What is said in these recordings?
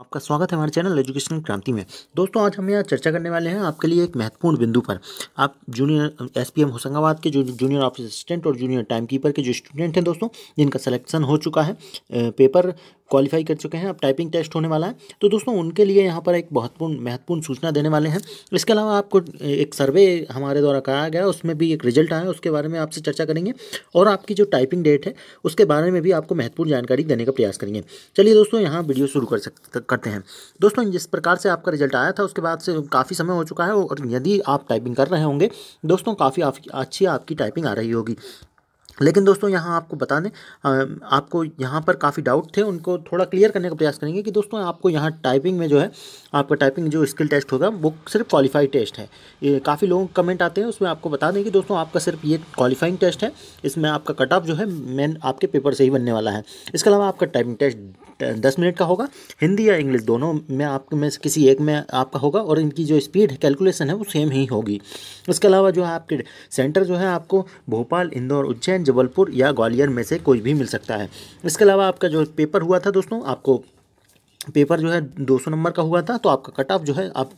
आपका स्वागत है हमारे चैनल एजुकेशन क्रांति में। दोस्तों, आज हम यहाँ चर्चा करने वाले हैं आपके लिए एक महत्वपूर्ण बिंदु पर। आप जूनियर एसपीएम होशंगाबाद के जो जूनियर ऑफ़िस असिस्टेंट और जूनियर टाइमकीपर के जो स्टूडेंट हैं दोस्तों, जिनका सिलेक्शन हो चुका है पेपर क्वालिफाई कर चुके हैं, अब टाइपिंग टेस्ट होने वाला है। तो दोस्तों, उनके लिए यहाँ पर एक महत्वपूर्ण महत्वपूर्ण सूचना देने वाले हैं। इसके अलावा आपको एक सर्वे हमारे द्वारा कराया गया, उसमें भी एक रिज़ल्ट आया, उसके बारे में आपसे चर्चा करेंगे। और आपकी जो टाइपिंग डेट है, उसके बारे में भी आपको महत्वपूर्ण जानकारी देने का प्रयास करेंगे। चलिए दोस्तों, यहाँ वीडियो शुरू कर सकते करते हैं। दोस्तों, जिस प्रकार से आपका रिज़ल्ट आया था, उसके बाद से काफ़ी समय हो चुका है, और यदि आप टाइपिंग कर रहे होंगे, दोस्तों, काफ़ी अच्छी आपकी टाइपिंग आ रही होगी। लेकिन दोस्तों, यहाँ आपको बता दें आपको यहाँ पर काफ़ी डाउट थे, उनको थोड़ा क्लियर करने का प्रयास करेंगे कि दोस्तों, आपको यहाँ टाइपिंग में जो है, आपका टाइपिंग जो स्किल टेस्ट होगा, वो सिर्फ़ क्वालिफाइड टेस्ट है। ये काफ़ी लोग कमेंट आते हैं, उसमें आपको बता दें कि दोस्तों, आपका सिर्फ़ ये क्वालिफाइंग टेस्ट है, इसमें आपका कट ऑफ़ जो है मेन आपके पेपर से ही बनने वाला है। इसके अलावा आपका टाइपिंग टेस्ट दस मिनट का होगा। हिंदी या इंग्लिश दोनों में आप में किसी एक में आपका होगा और इनकी जो स्पीड कैलकुलेशन है, वो सेम ही होगी। इसके अलावा जो है आपके सेंटर जो है, आपको भोपाल, इंदौर, उज्जैन, जबलपुर या ग्वालियर में से कोई भी मिल सकता है। इसके अलावा आपका जो पेपर हुआ था दोस्तों, आपको पेपर जो है 200 नंबर का हुआ था तो आपका कट ऑफ़ जो है, आप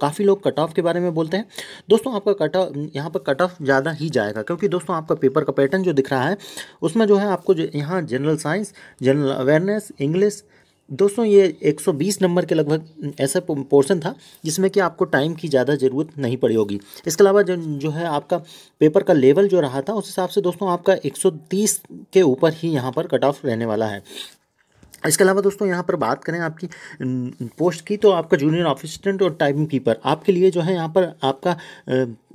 काफ़ी लोग कट ऑफ़ के बारे में बोलते हैं। दोस्तों, आपका कट ऑफ़ यहाँ पर कट ऑफ़ ज़्यादा ही जाएगा, क्योंकि दोस्तों, आपका पेपर का पैटर्न जो दिख रहा है, उसमें जो है आपको जो यहाँ general science general awareness English दोस्तों, ये 120 नंबर के लगभग ऐसा पोर्शन था, जिसमें कि आपको टाइम की ज़्यादा ज़रूरत नहीं पड़ी होगी। इसके अलावा जो जो है आपका पेपर का लेवल जो रहा था, उस हिसाब से दोस्तों, आपका 130 के ऊपर ही यहाँ पर कट ऑफ़ रहने वाला है। इसके अलावा दोस्तों यहाँ पर बात करें आपकी पोस्ट की तो आपका जूनियर असिस्टेंट और टाइपिंग कीपर आपके लिए जो है यहाँ पर आपका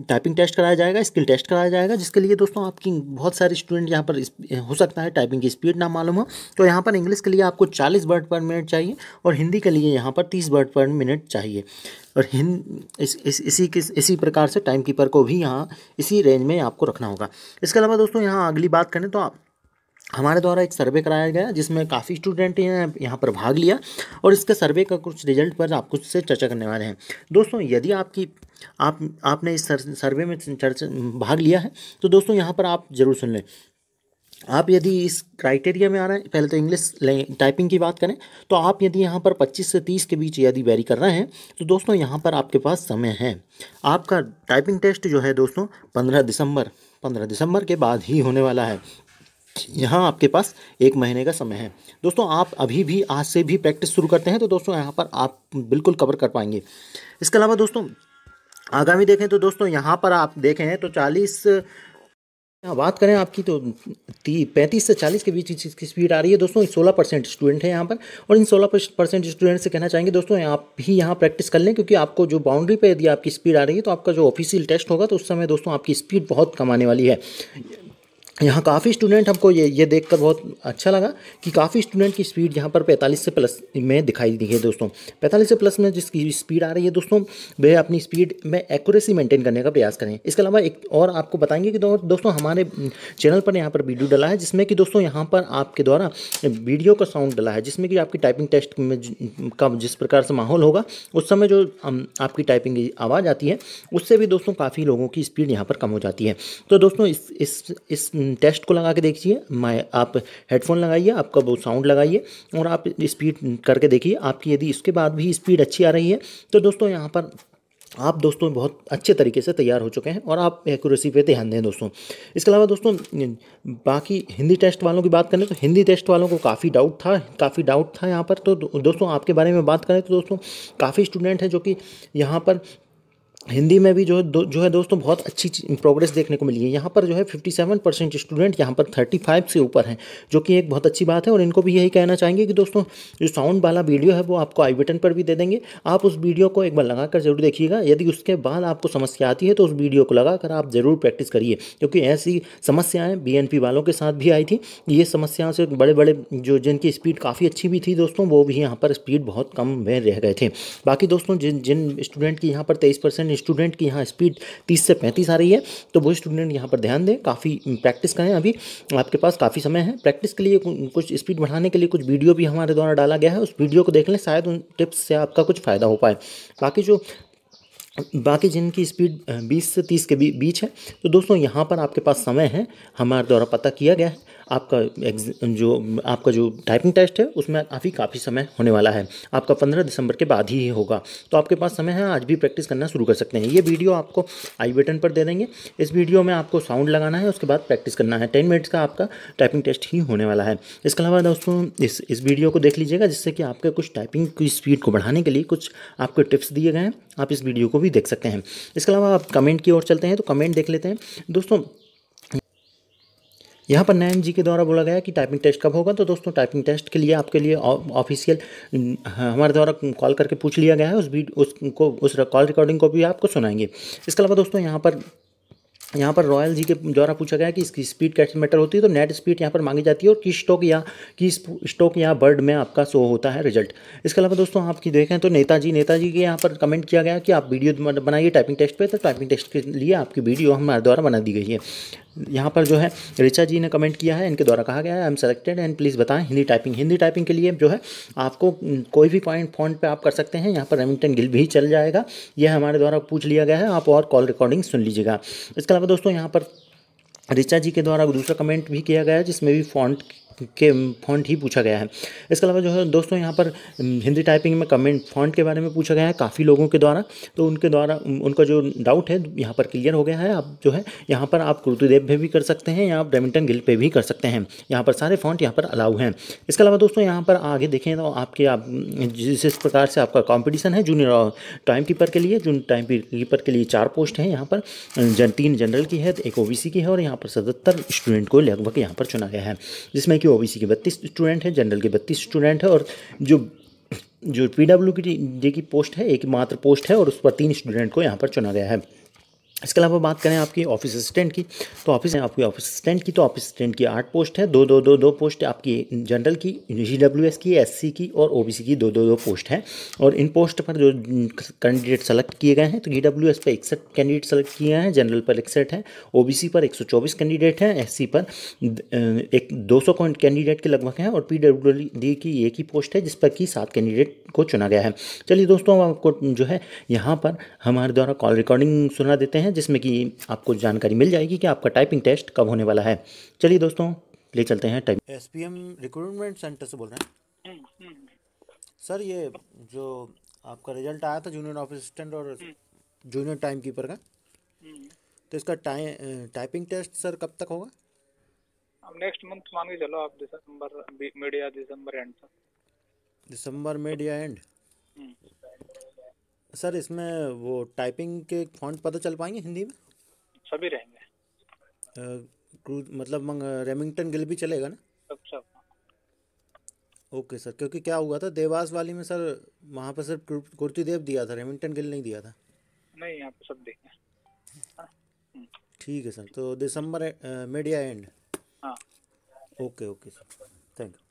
टाइपिंग टेस्ट कराया जाएगा स्किल टेस्ट कराया जाएगा जिसके लिए दोस्तों आपकी बहुत सारे स्टूडेंट यहाँ पर हो सकता है टाइपिंग की स्पीड ना मालूम हो। तो यहाँ पर इंग्लिश के लिए आपको चालीस वर्ड पर मिनट चाहिए और हिंदी के लिए यहाँ पर तीस वर्ड पर मिनट चाहिए। और हिंद इस, इस इसी किस इसी प्रकार से टाइम कीपर को भी यहाँ इसी रेंज में आपको रखना होगा। इसके अलावा दोस्तों यहाँ अगली बात करें तो आप हमारे द्वारा एक सर्वे कराया गया जिसमें काफ़ी स्टूडेंट यहाँ पर भाग लिया और इसके सर्वे का कुछ रिज़ल्ट पर आप कुछ से चर्चा करने वाले हैं। दोस्तों, यदि आपकी, आप, आपने इस सर्वे में चर्चा, भाग लिया है तो दोस्तों यहाँ पर आप ज़रूर सुन लें। आप यदि इस क्राइटेरिया में आ रहे हैं, पहले तो इंग्लिश टाइपिंग की बात करें तो आप यदि यहाँ पर 25 से 30 के बीच यदि वेरी कर रहे हैं तो दोस्तों यहाँ पर आपके पास समय है। आपका टाइपिंग टेस्ट जो है दोस्तों 15 दिसंबर 15 दिसंबर के बाद ही होने वाला है। यहाँ आपके पास एक महीने का समय है। दोस्तों, आप अभी भी, आज से भी प्रैक्टिस शुरू करते हैं तो दोस्तों, यहाँ पर आप बिल्कुल कवर कर पाएँगे। इसके अलावा दोस्तों, आगामी देखें तो दोस्तों, यहाँ पर आप देखें तो चालीस बात करें आपकी तो ती, पैंतीस से चालीस के बीच की स्पीड आ रही है। दोस्तों, सोलह परसेंट स्टूडेंट हैं यहाँ पर, और इन सोलह परसेंट स्टूडेंट से कहना चाहेंगे, दोस्तों, आप भी यहाँ प्रैक्टिस कर लें, क्योंकि आपको जो बाउंड्री पे यदि आपकी स्पीड आ रही है तो आपका जो ऑफिशियल टेस्ट होगा तो उस समय, दोस्तों, आपकी स्पीड बहुत कम आने वाली है। यहाँ काफ़ी स्टूडेंट हमको ये ये देखकर बहुत अच्छा लगा कि काफ़ी स्टूडेंट की स्पीड यहाँ पर 45 से प्लस में दिखाई दी है दोस्तों। 45 से प्लस में जिसकी स्पीड आ रही है दोस्तों, वे अपनी स्पीड में एक्यूरेसी मेंटेन करने का प्रयास करें। इसके अलावा एक और आपको बताएँगे कि दोस्तों हमारे चैनल पर यहाँ पर वीडियो डला है, जिसमें कि दोस्तों यहाँ पर आपके द्वारा वीडियो का साउंड डला है, जिसमें कि आपकी टाइपिंग टेस्ट में का जिस प्रकार से माहौल होगा, उस समय जो आपकी टाइपिंग की आवाज़ आती है, उससे भी दोस्तों काफ़ी लोगों की स्पीड यहाँ पर कम हो जाती है। तो दोस्तों इस इस टेस्ट को लगा के देखिए। मैं, आप हेडफोन लगाइए, आपका वो साउंड लगाइए और आप स्पीड करके देखिए। आपकी यदि इसके बाद भी स्पीड अच्छी आ रही है तो दोस्तों यहाँ पर आप दोस्तों बहुत अच्छे तरीके से तैयार हो चुके हैं और आप एक्यूरेसी पे ध्यान दें दोस्तों। इसके अलावा दोस्तों बाकी हिंदी टेस्ट वालों की बात करें तो हिंदी टेस्ट वालों को काफ़ी डाउट था, काफ़ी डाउट था यहाँ पर। तो दोस्तों आपके बारे में बात करें तो दोस्तों, काफ़ी स्टूडेंट हैं जो कि यहाँ पर हिंदी में भी जो है जो है दोस्तों, बहुत अच्छी प्रोग्रेस देखने को मिली है। यहाँ पर जो है 57 परसेंट स्टूडेंट यहाँ पर 35 से ऊपर हैं, जो कि एक बहुत अच्छी बात है और इनको भी यही कहना चाहेंगे कि दोस्तों, जो साउंड वाला वीडियो है वो आपको आई बटन पर भी दे देंगे। आप उस वीडियो को एक बार लगा कर ज़रूर देखिएगा। यदि उसके बाद आपको समस्या आती है तो उस वीडियो को लगा कर आप ज़रूर प्रैक्टिस करिए, क्योंकि ऐसी समस्याएँ बी वालों के साथ भी आई थी। ये समस्याओं से बड़े बड़े जो जिनकी स्पीड काफ़ी अच्छी भी थी दोस्तों, वो भी यहाँ पर स्पीड बहुत कम में रह गए थे। बाकी दोस्तों, जिन जिन स्टूडेंट की यहाँ पर तेईस स्टूडेंट की यहाँ स्पीड तीस से पैंतीस आ रही है तो वो स्टूडेंट यहाँ पर ध्यान दें, काफ़ी प्रैक्टिस करें अभी। आपके पास काफ़ी समय है। प्रैक्टिस के लिए कुछ स्पीड बढ़ाने के लिए कुछ वीडियो भी हमारे द्वारा डाला गया है। उस वीडियो को देख लें, शायद उन टिप्स से आपका कुछ फ़ायदा हो पाए। बाकी जो, बाकी जिनकी स्पीड 20 से 30 के बीच है तो दोस्तों यहाँ पर आपके पास समय है। हमारे द्वारा पता किया गया है। आपका जो आपका जो टाइपिंग टेस्ट है, उसमें काफ़ी काफ़ी समय होने वाला है। आपका पंद्रह दिसंबर के बाद ही होगा। तो आपके पास समय है, आज भी प्रैक्टिस करना शुरू कर सकते हैं। ये वीडियो आपको आई बटन पर दे देंगे। इस वीडियो में आपको साउंड लगाना है, उसके बाद प्रैक्टिस करना है। टेन मिनट्स का आपका टाइपिंग टेस्ट ही होने वाला है। इसके अलावा दोस्तों, इस इस वीडियो को देख लीजिएगा, जिससे कि आपके कुछ टाइपिंग की स्पीड को बढ़ाने के लिए कुछ आपके टिप्स दिए गए हैं। आप इस वीडियो को भी देख सकते हैं। इसके अलावा आप कमेंट की ओर चलते हैं तो कमेंट देख लेते हैं। दोस्तों यहाँ पर नयन जी के द्वारा बोला गया कि टाइपिंग टेस्ट कब होगा? तो दोस्तों टाइपिंग टेस्ट के लिए आपके लिए ऑफिशियल हमारे द्वारा कॉल करके पूछ लिया गया है। उस वीडियो उसको, उस कॉल रिकॉर्डिंग को भी आपको सुनाएँगे। इसके अलावा दोस्तों, यहाँ पर यहाँ पर रॉयल जी के द्वारा पूछा गया कि इसकी स्पीड कैसे मैटर होती है तो नेट स्पीड यहाँ पर मांगी जाती है और किस स्टॉक या किस स्टॉक या बर्ड में आपका शो होता है रिज़ल्ट इसके अलावा दोस्तों आपकी देखें तो नेताजी नेताजी के यहाँ पर कमेंट किया गया कि आप वीडियो बनाइए टाइपिंग टेस्ट पे तो टाइपिंग टेस्ट के लिए आपकी वीडियो हमारे द्वारा बना दी गई है। यहाँ पर जो है रिचा जी ने कमेंट किया है, इनके द्वारा कहा गया है I am selected and please बताएँ हिंदी टाइपिंग हिंदी टाइपिंग के लिए जो है, आपको कोई भी पॉइंट फॉन्ट पे आप कर सकते हैं। यहाँ पर रेमिंगटन गिल भी चल जाएगा। यह हमारे द्वारा पूछ लिया गया है। आप और कॉल रिकॉर्डिंग सुन लीजिएगा। इसके अलावा दोस्तों, यहाँ पर रिचा जी के द्वारा दूसरा कमेंट भी किया गया जिसमें भी फॉन्ट के फॉन्ट ही पूछा गया है। इसके अलावा जो है, दोस्तों, यहाँ पर हिंदी टाइपिंग में कमेंट फॉन्ट के बारे में पूछा गया है काफ़ी लोगों के द्वारा। तो उनके द्वारा उनका जो डाउट है, यहाँ पर क्लियर हो गया है। आप जो है, यहाँ पर आप कुर्तुदेव पे भी कर सकते हैं या आप ब्रेमिंटन गिल पे भी कर सकते हैं। यहाँ पर सारे फॉन्ट यहाँ पर अलाउ हैं। इसके अलावा, दोस्तों, यहाँ पर आगे देखें तो आपके आप जिस प्रकार से आपका कॉम्पिटिशन है जूनियर टाइम कीपर के लिए जून टाइम कीपर के लिए चार पोस्ट हैं यहाँ पर। तीन जनरल की है, एक ओ की है और यहाँ पर सतहत्तर स्टूडेंट को लगभग यहाँ पर चुना गया है। जिसमें कि ओबीसी के बत्तीस स्टूडेंट हैं, जनरल के बत्तीस स्टूडेंट हैं और जो जो पी डब्ल्यू की की पोस्ट है, एक मात्र पोस्ट है और उस पर तीन स्टूडेंट को यहाँ पर चुना गया है। इसके अलावा बात करें आपकी ऑफ़िस असिस्टेंट की तो ऑफ़िस है आपकी ऑफ़िस असिस्टेंट की तो ऑफ़िस असिस्टेंट की आठ पोस्ट है, दो दो दो दो पोस्ट आपकी जनरल की जी डब्ल्यू एस की एस सी की और ओ बी सी की दो दो दो पोस्ट है। और इन पोस्ट पर जो कैंडिडेट सेलेक्ट किए गए हैं तो जी डब्ल्यू एस पर इकसठ कैंडिडेट सेलेक्ट किए हैं जनरल पर इकसठ है ओ बी सी पर एक सौ चौबीस कैंडिडेट हैं एस सी पर एक दो सौ कैंडिडेट के लगभग हैं, और पी डब्ल्यू डी की एक ही पोस्ट है, जिस पर कि सात कैंडिडेट को चुना गया है। चलिए दोस्तों आपको जो है, यहाँ पर हमारे द्वारा कॉल रिकॉर्डिंग सुना देते हैं जिसमें कि आपको जानकारी मिल जाएगी कि आपका टाइपिंग टेस्ट कब होने वाला है। चलिए दोस्तों ले चलते हैं type S P M recruitment centre से बोल रहे हैं? हम्म, हम्म। सर ये जो आपका रिज़ल्ट आया था जूनियर ऑफ़िस असिस्टेंट और जूनियर टाइम कीपर का हम्म। तो इसका टाइम टाइपिंग टेस्ट सर कब तक होगा? अब नेक्स्ट मंथ मान के चलो आप दिसंबर मिड या दिसंबर एंड तक। दिसंबर मिड या एंड सर इसमें वो टाइपिंग के फॉन्ट पता चल पाएँगे हिंदी में? सभी रहेंगे। क्रूज मतलब रेमिंगटन गिल भी चलेगा ना? सब सब। ओके सर क्योंकि क्या हुआ था देवास वाली में सर वहाँ पर सर कुर्ती देव दिया था रेमिंगटन गिल नहीं दिया था। नहीं यहाँ पे सब हम्म। ठीक है सर तो दिसंबर मीडिया एंड हाँ। Okay okay sir thank you